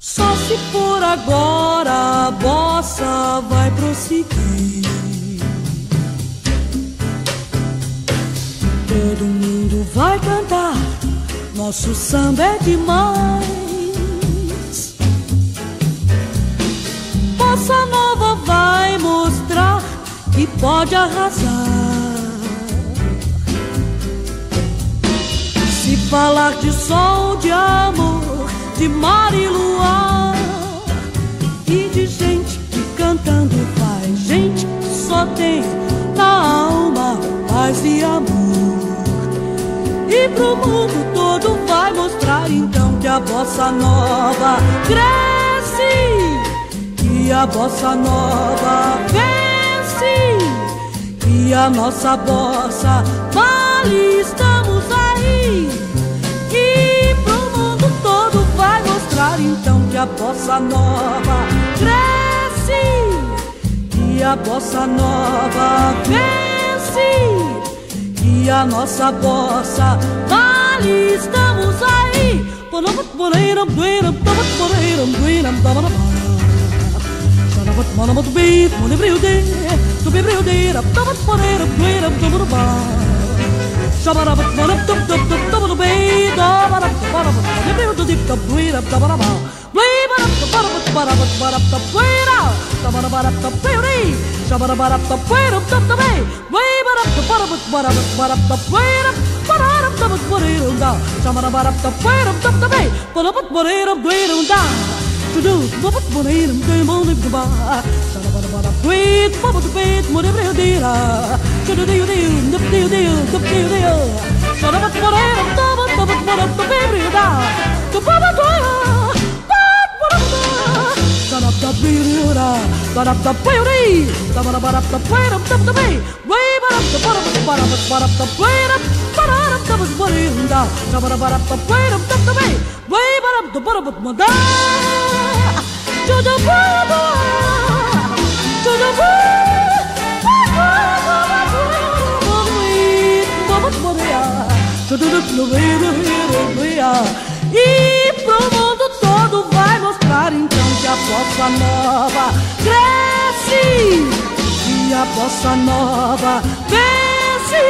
Só se por agora a bossa vai prosseguir. Todo mundo vai cantar, nosso samba é demais. Bossa nova vai mostrar que pode arrasar. Se falar de sol, de amor, de mar e luar, e de gente que cantando faz, gente que só tem na alma paz e amor. E pro mundo todo vai mostrar então que a bossa nova cresce, que a bossa nova vence, que a nossa bossa vale, estamos a bossa nova. Cresce, que a bossa nova vence. Que a nossa bossa vale, estamos aí. Shut up, what I'm doing, what I'm doing, what I'm doing, what I'm doing, but up the way up the but up the way up the way way but up the but up the but up the but up the way up but up the was what in the the but up the way up the way way but up the but up the da to the baba to the baba to the blue, blue, blue, blue, blue, blue, blue, blue, blue, blue, blue, todo vai mostrar então que a bossa nova cresce, que a bossa nova vence,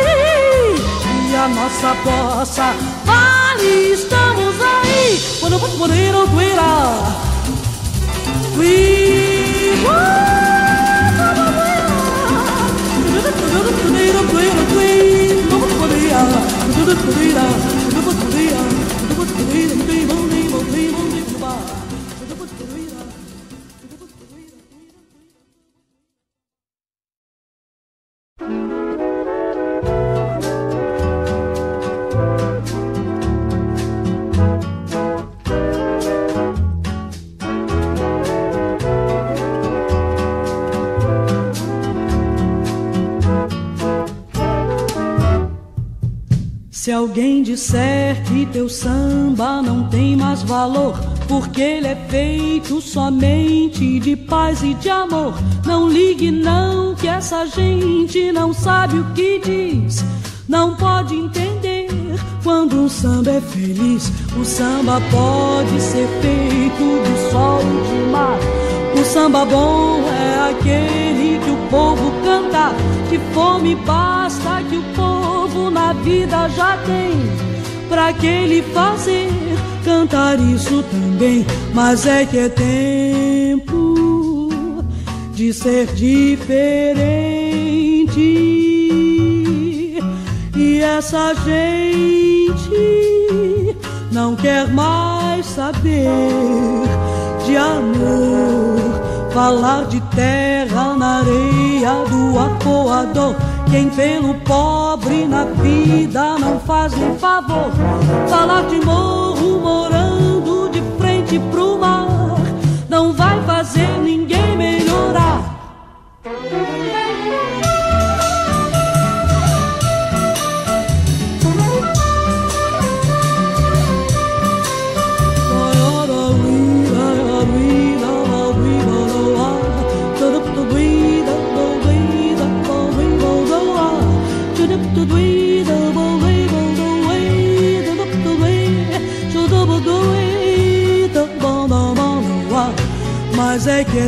e a nossa bossa vale, estamos aí. Quando vamos poder ouvir Se disser que teu samba não tem mais valor, porque ele é feito somente de paz e de amor, não ligue não que essa gente não sabe o que diz, não pode entender quando um samba é feliz. O samba pode ser feito do sol e de mar. O samba bom é aquele que o povo canta, que fome basta que o povo na vida já tem. Pra que ele fazer cantar isso também? Mas é que é tempo de ser diferente. E essa gente não quer mais saber de amor. Falar de terra na areia do apoador. Quem pelo pobre na vida não faz nem favor. Falar de morro morando de frente pro mar. Não vai fazer ninguém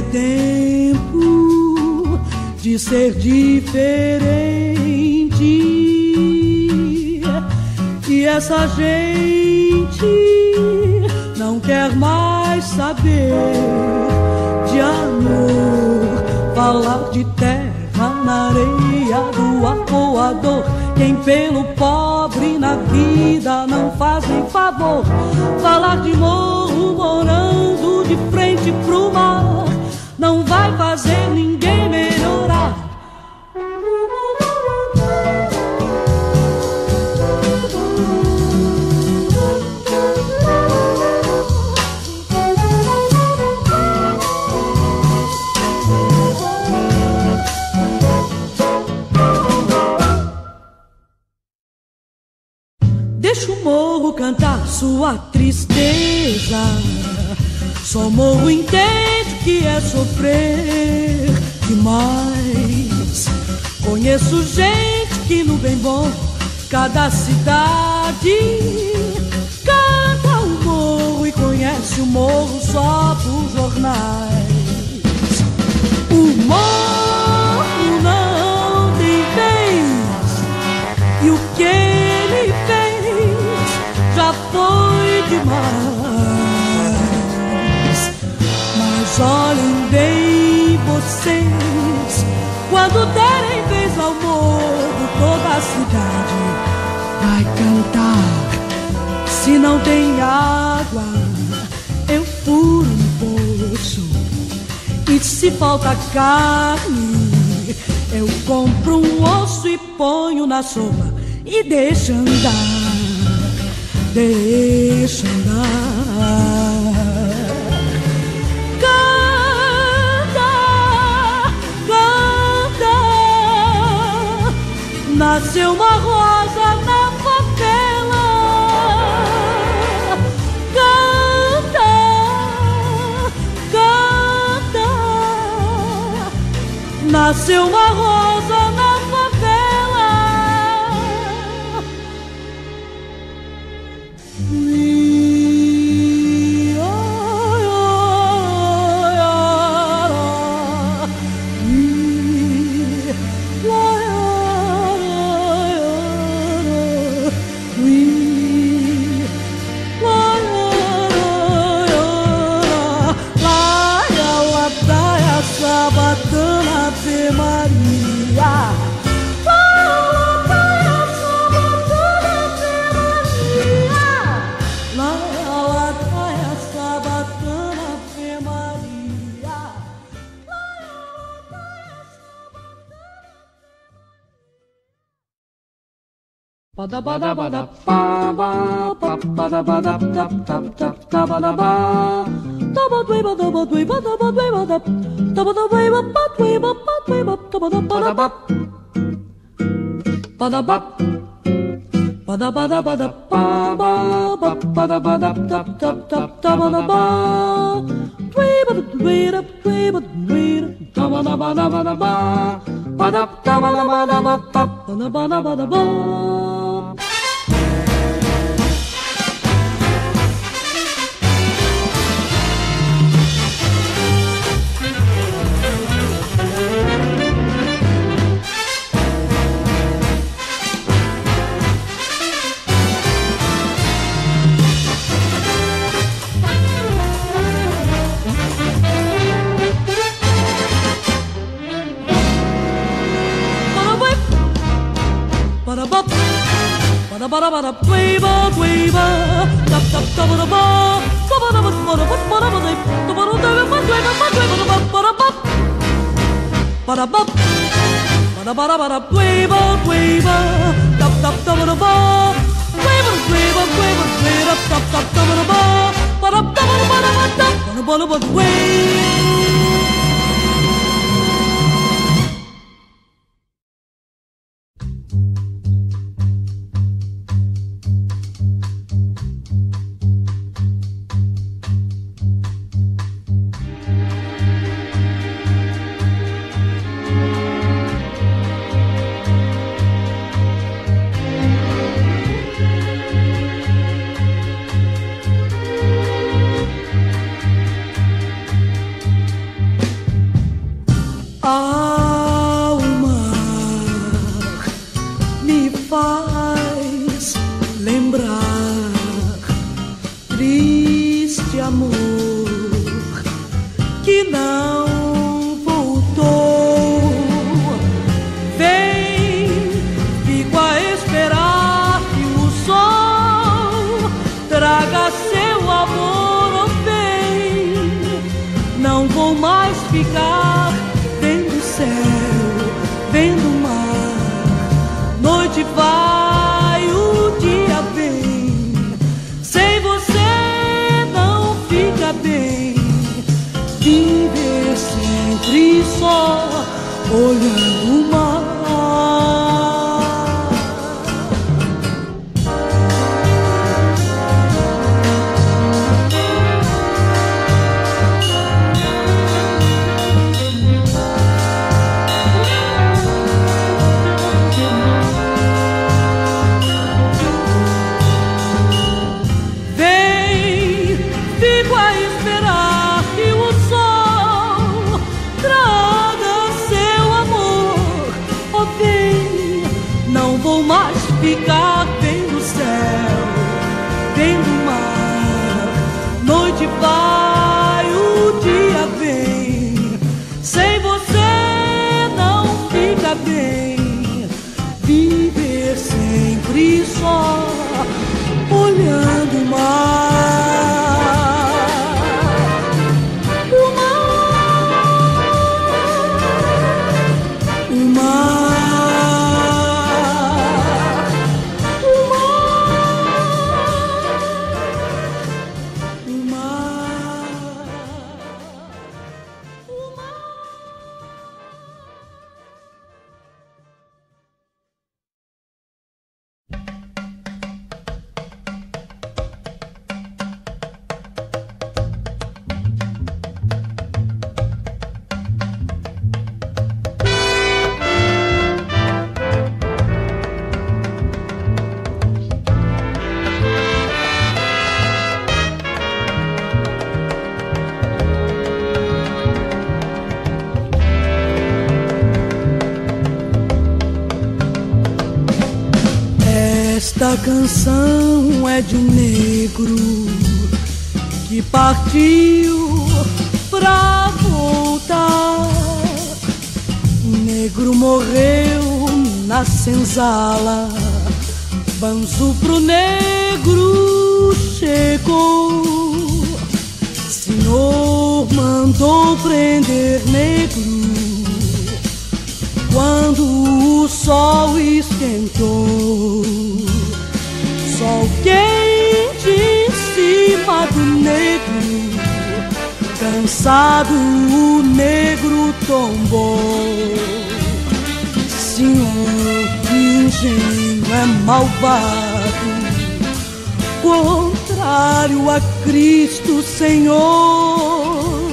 é tempo de ser diferente. E essa gente não quer mais saber de amor, falar de terra na areia do arpoador. Quem pelo pobre na vida não fazem favor, falar de morro morando de frente pro mar, vai fazer ninguém melhorar. morro cantar sua tristeza. Só morro entende que é sofrer demais. Conheço gente que no bem bom, cada cidade canta o morro e conhece o morro só por jornais. O morro não tem vez e o que foi demais. Olhem bem vocês, quando derem vez ao morro, toda a cidade vai cantar. Se não tem água, eu furo um poço. E se falta carne, eu compro um osso e ponho na sopa e deixo andar deixa andar. Nasceu uma rosa na favela. Canta, canta, nasceu uma rosa na Bada bada Ba-da-ba-da-ba-da-ba Ba-da-ba-da-ba-da-ba Ba-da-ba-da-ba-da-ba Ba-da-ba-da-ba-da-ba bada bop bada bada bada quaver quaver dub dub dub da ba quaver quaver quaver quaver dub dub dub da ba bada dub bada bada bada bada bada quaver Noite vai, o dia vem. Sem você não fica bem. Viver sempre só olhando Esta canção é de um negro que partiu pra voltar. O negro morreu na senzala, banzo pro negro chegou. Senhor mandou prender negro quando o sol esquentou. Sol quente em cima do negro, cansado o negro tombou. Senhor, que engenho é malvado, contrário a Cristo Senhor.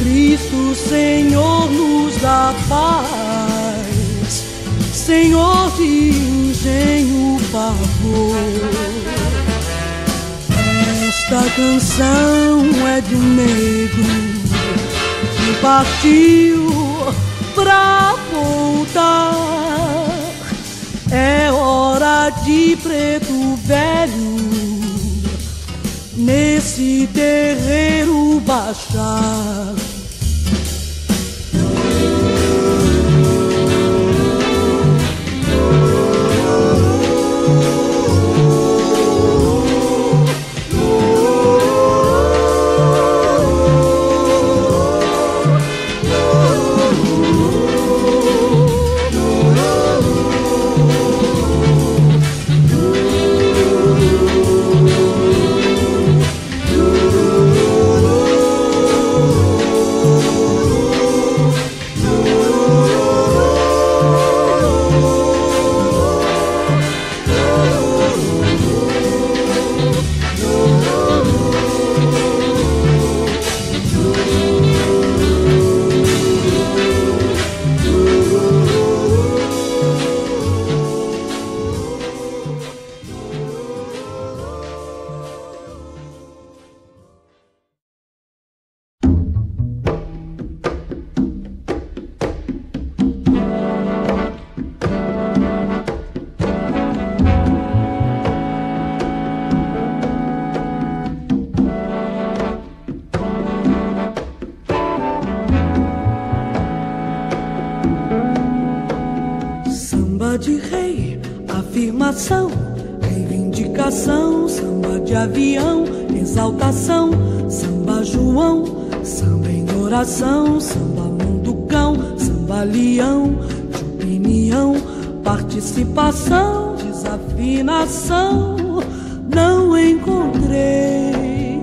Cristo Senhor nos dá paz, Senhor de engenho Esta canção é de um negro que partiu pra voltar. É hora de preto velho nesse terreiro baixar. Reivindicação, samba de avião, exaltação, samba João, samba em oração, samba mundo cão, samba leão, de opinião, participação, desafinação, não encontrei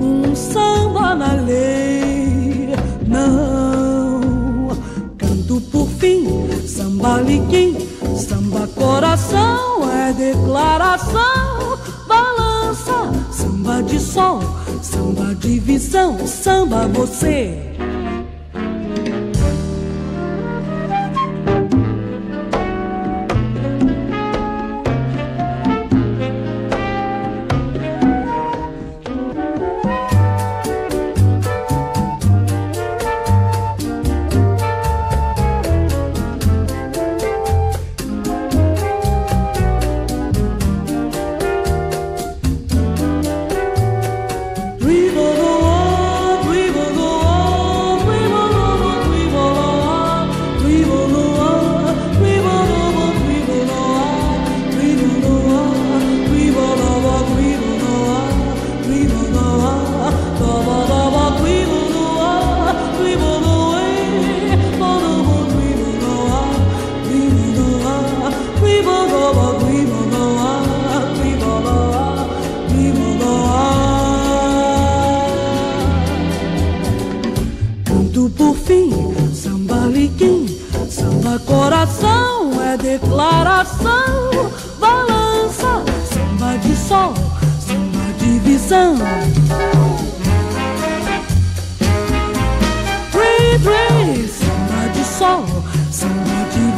um samba na lei, não. Canto por fim, samba liquim, samba coração é declaração, balança, samba de sol, samba de visão, samba você.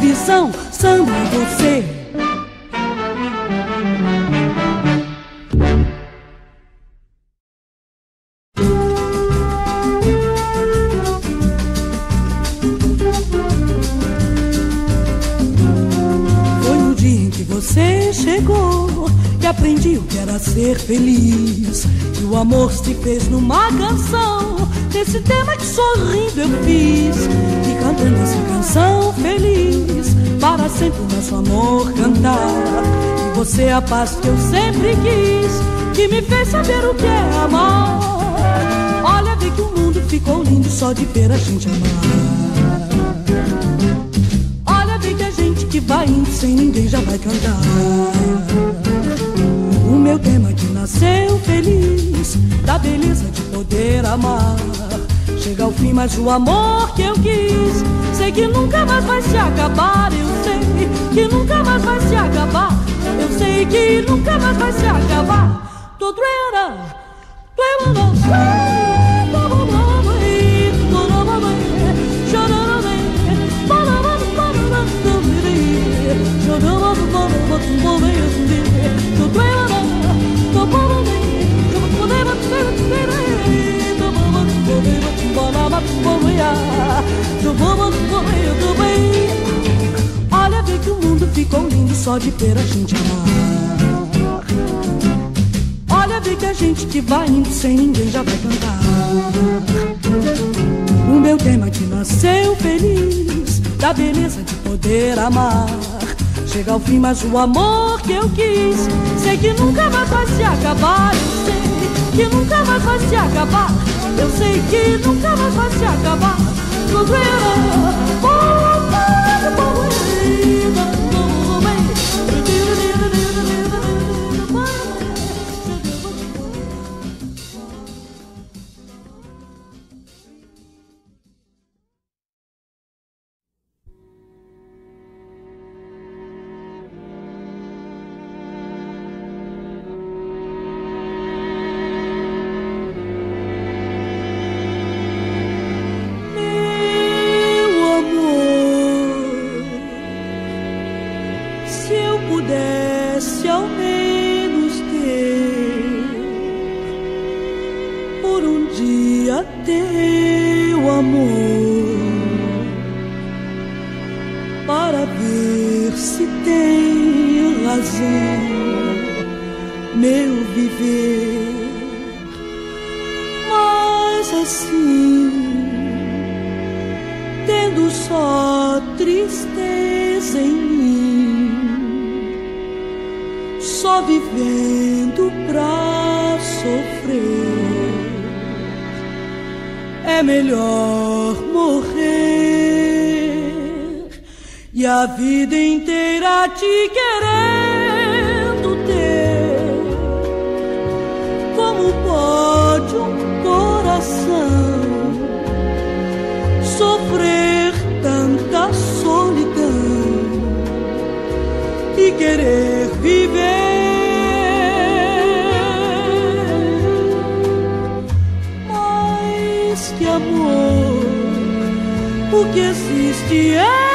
visão, samba você. Fez numa canção. Desse tema que sorrindo eu fiz. E cantando essa canção feliz. Para sempre o nosso amor cantar. E você é a paz que eu sempre quis. Que me fez saber o que é amar. Olha, vi que o mundo ficou lindo Só de ver a gente amar. Olha, vi que a gente que vai indo Sem ninguém já vai cantar. O meu tema que nasceu feliz da beleza de poder amar. Chega ao fim, mas o amor que eu quis, sei que nunca mais vai se acabar. Eu sei que nunca mais vai se acabar. Eu sei que nunca mais vai se acabar. Todo era, todo era, Olha, vê que o mundo ficou lindo só de ter a gente amar. Olha, vê que a gente que vai indo sem ninguém já vai cantar. O meu tema que nasceu feliz, da beleza de poder amar. Chega ao fim, mas o amor que eu quis, sei que nunca mais vai se acabar. Eu sei que nunca mais vai se acabar. Eu sei que nunca mais vai se acabar. Tudo era bom, bom, bom, tendo só tristeza em mim. só vivendo pra sofrer. É melhor morrer e a vida inteira te querendo ter. Como pode um coração sofrer tanta solidão e querer viver? O que existe é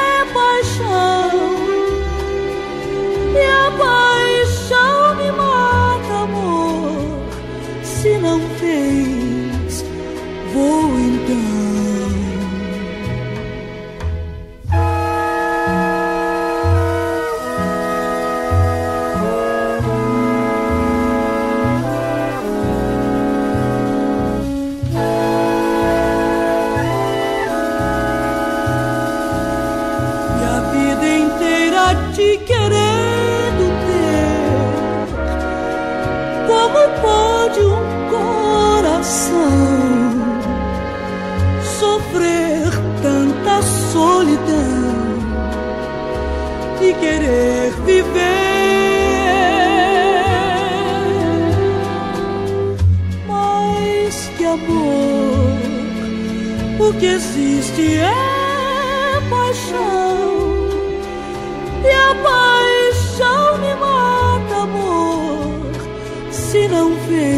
Se não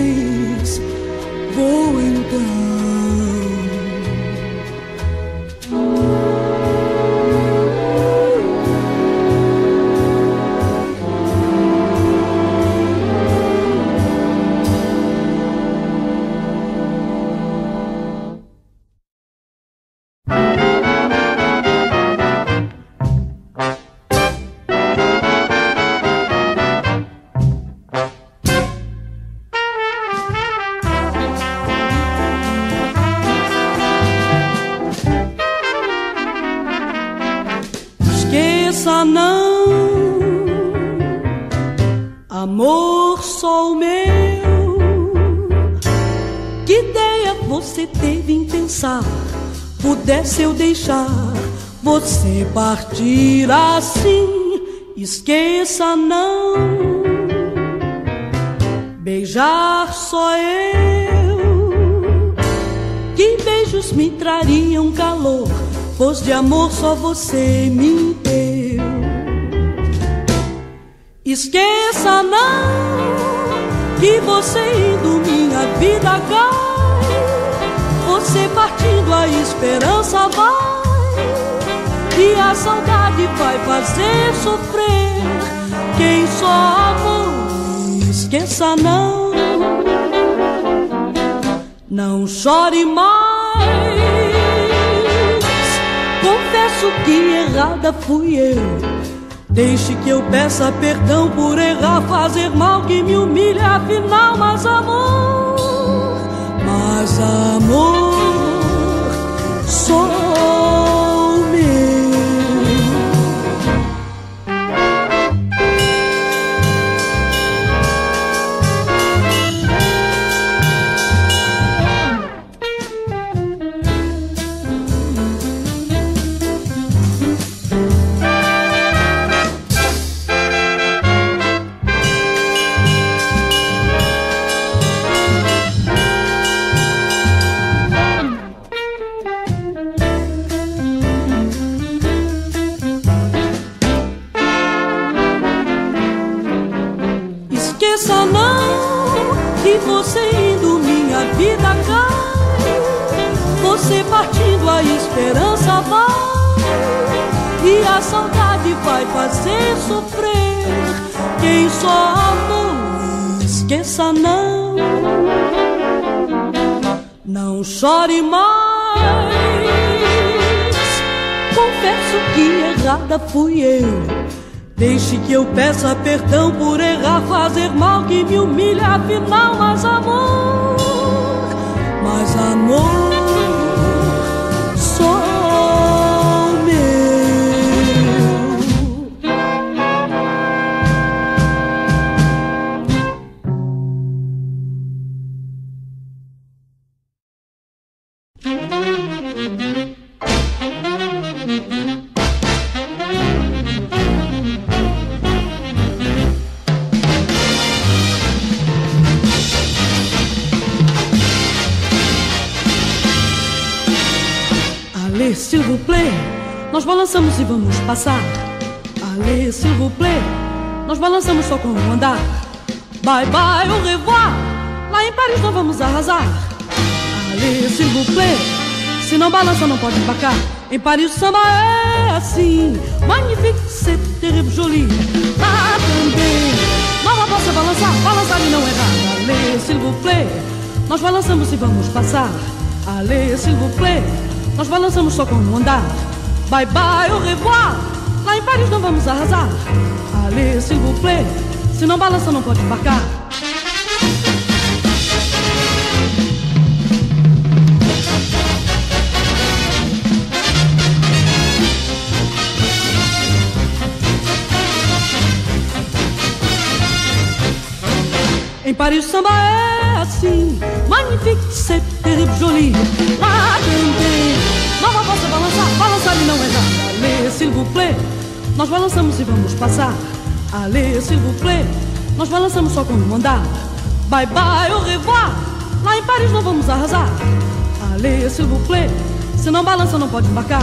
esqueça não. Beijar só eu, que beijos me trariam calor, pois de amor só você me deu. Esqueça não, que você indo minha vida cai você partindo, a esperança vai. E a saudade vai fazer sofrer. Quem só amou, esqueça não. Não chore mais. Confesso que errada fui eu. Deixe que eu peça perdão por errar, fazer mal que me humilha, afinal, mas amor, mas amor. Errada fui eu. Deixe que eu peça perdão por errar, fazer mal que me humilha, afinal, mas amor, mas amor. Nós balançamos e vamos passar. Allez, s'il vous plaît, nós balançamos só com um andar. Bye bye, au revoir, lá em Paris nós vamos arrasar. Allez, s'il vous plaît, se não balança não pode embarcar. Em Paris o samba é assim, magnifique, c'est terrible, joli. Ah, também, nova posso balançar, balançar e não errar. Allez, s'il vous plaît, nós balançamos e vamos passar. Allez, s'il vous plaît, nós balançamos só com um andar. Bye bye, au revoir. Lá em Paris não vamos arrasar. Allez, s'il vous plaît. Se não balança, não pode embarcar. Em Paris o samba é assim, magnifique, c'est terrible, joli. Lá Nova vossa balançar, balançar e não errar. Allez, s'il vous plaît, nós balançamos e vamos passar. Allez, s'il vous plaît, nós balançamos só quando mandar. Bye bye, au revoir, lá em Paris não vamos arrasar. Allez, s'il vous plaît, se não balança não pode embarcar.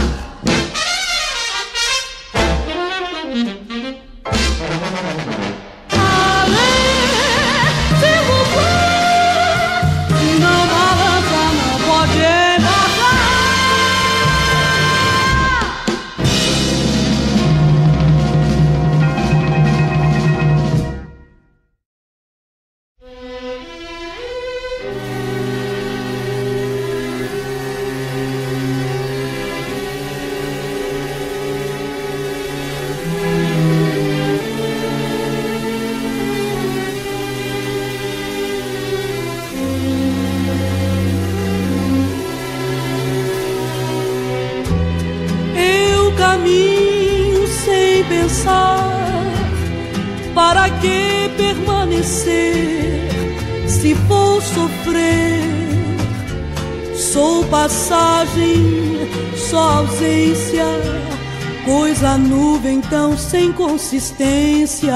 Sem consistência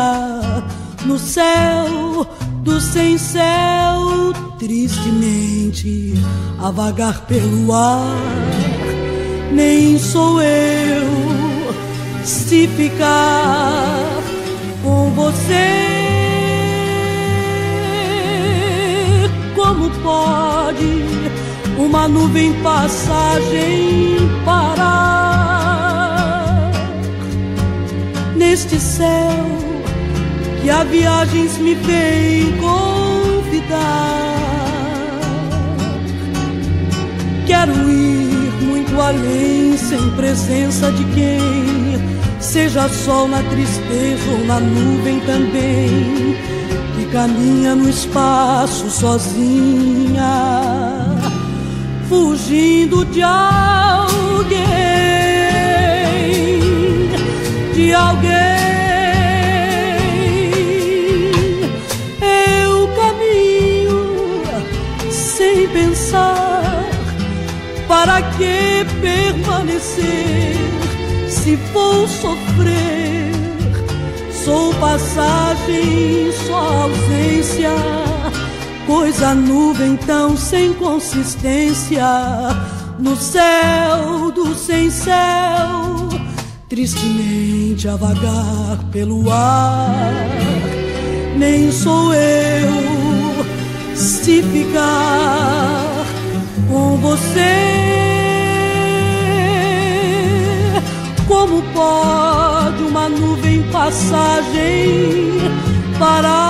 no céu do sem céu, tristemente a vagar pelo ar. Nem sou eu se ficar com você. Como pode uma nuvem passagem parar? neste céu que a viagens me vem convidar. Quero ir muito além, sem presença de quem, seja sol na tristeza ou na nuvem também, caminha no espaço sozinha, fugindo de alguém de alguém. Eu caminho sem pensar para que permanecer se vou sofrer. Sou passagem, só ausência, coisa nuvem tão sem consistência no céu do sem céu tristemente a vagar pelo ar. Nem sou eu se ficar com você. Como pode uma nuvem passagem parar?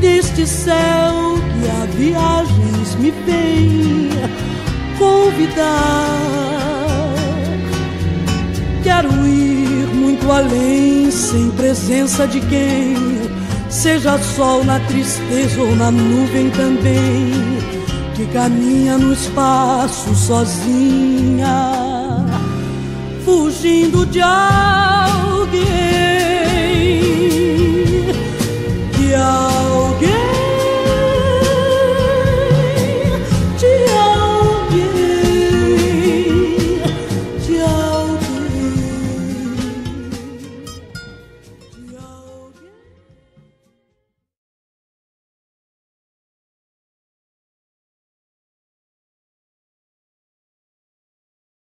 Deste céu que a viagens me vem convidar? Quero ir muito além, sem presença de quem. Seja sol na tristeza ou na nuvem também, que caminha no espaço sozinha, fugindo de alguém.